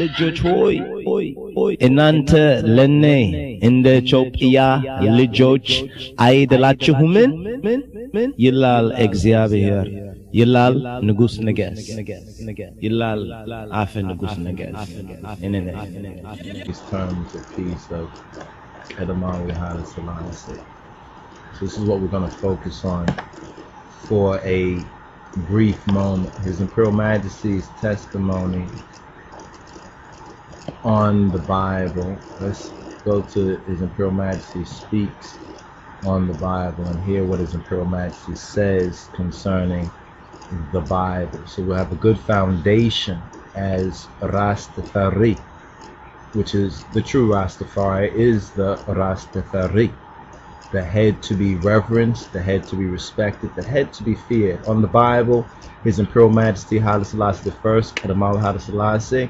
ልጆች ሆይ እናንተ ለኔ እንደ ኢትዮጵያ ልጆች አይደላችሁምን? ይላል እግዚአብሔር፣ ይላል ንጉሥ ነገሥት፣ ይላል አፈ ንጉሥ ነገሥት። these terms of peace of Edamawi Haile Selassie. So this is what we're going to focus on for a brief moment. His Imperial Majesty's testimony on the Bible. Let's go to His Imperial Majesty speaks on the Bible and hear what His Imperial Majesty says concerning the Bible. So we'll have a good foundation as Rastafari, which is the true Rastafari, is the Rastafari. The head to be reverenced, the head to be respected, the head to be feared. On the Bible, His Imperial Majesty Haile Selassie I, Adamawa Haile Selassie,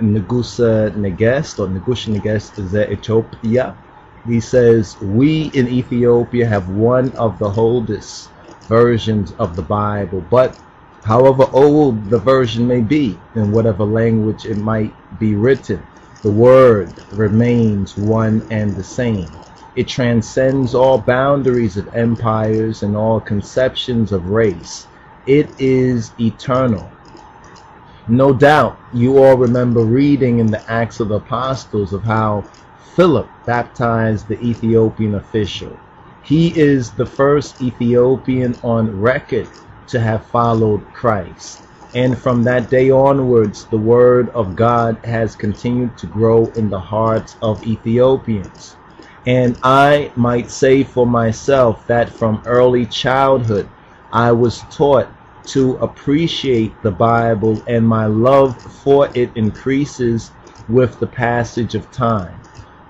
Negusa Negest or Negusha Negest is Ethiopia. He says, We in Ethiopia have one of the oldest versions of the Bible, but however old the version may be, in whatever language it might be written, the word remains one and the same. It transcends all boundaries of empires and all conceptions of race. It is eternal. No doubt you all remember reading in the Acts of the Apostles of how Philip baptized the Ethiopian official. He is the first Ethiopian on record to have followed Christ. And from that day onwards, the word of God has continued to grow in the hearts of Ethiopians. And I might say for myself that from early childhood, I was taught to appreciate the Bible, and my love for it increases with the passage of time.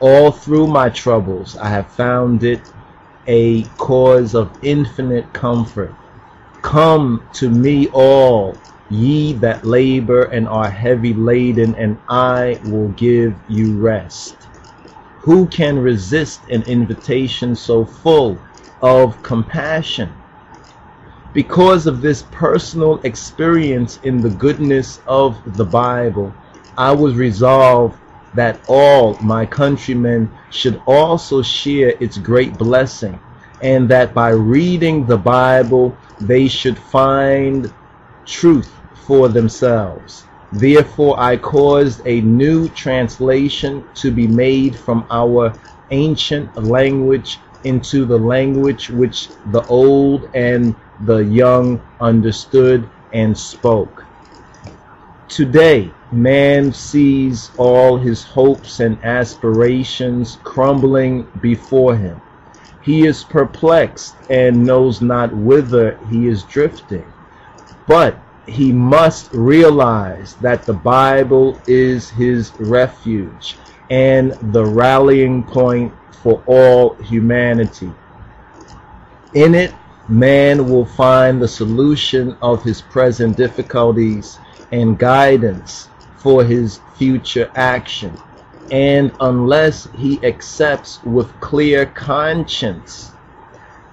All through my troubles, I have found it a cause of infinite comfort. Come to me, all ye that labor and are heavy laden, and I will give you rest. Who can resist an invitation so full of compassion? Because of this personal experience in the goodness of the Bible, I was resolved that all my countrymen should also share its great blessing, and that by reading the Bible they should find truth for themselves. Therefore, I caused a new translation to be made from our ancient language into the language which the old and the young understood and spoke. Today, man sees all his hopes and aspirations crumbling before him. He is perplexed and knows not whither he is drifting. But he must realize that the Bible is his refuge and the rallying point for all humanity. In it, man will find the solution of his present difficulties and guidance for his future action. And unless he accepts with clear conscience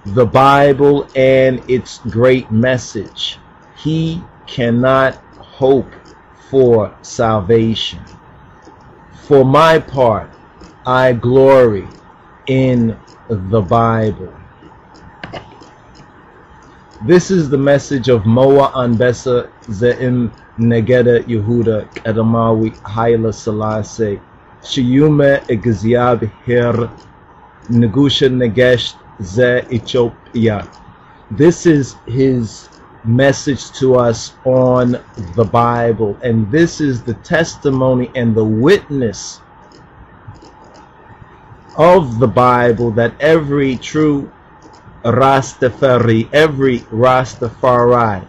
the Bible and its great message, he cannot hope for salvation. For my part, I glory in the Bible. This is the message of Moa Anbesa Ze'im Negeda Yehuda Kadamawi Haile Selassie Shiyume Egiziab Her Negusha Negesh Ze Ethiopia. This is his message to us on the Bible, and this is the testimony and the witness of the Bible that every true Rastafari, every Rastafari,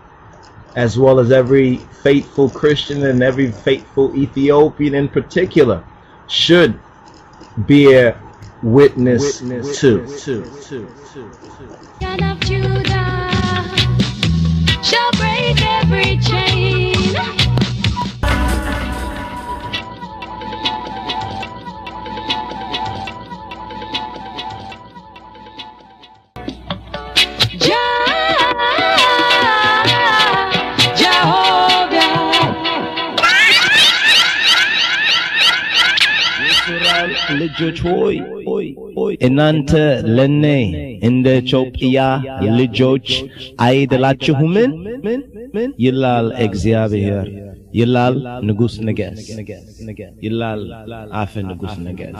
as well as every faithful Christian and every faithful Ethiopian in particular, should bear witness, witness to. to, to, to, ልጆች ሆይ እናንተ ለኔ እንደ ኢትዮጵያ ልጆች አይደላችሁምን? ይላል እግዚአብሔር። ይላል ንጉሥ ነገሥ። ይላል አፈ ንጉሥ ነገሥ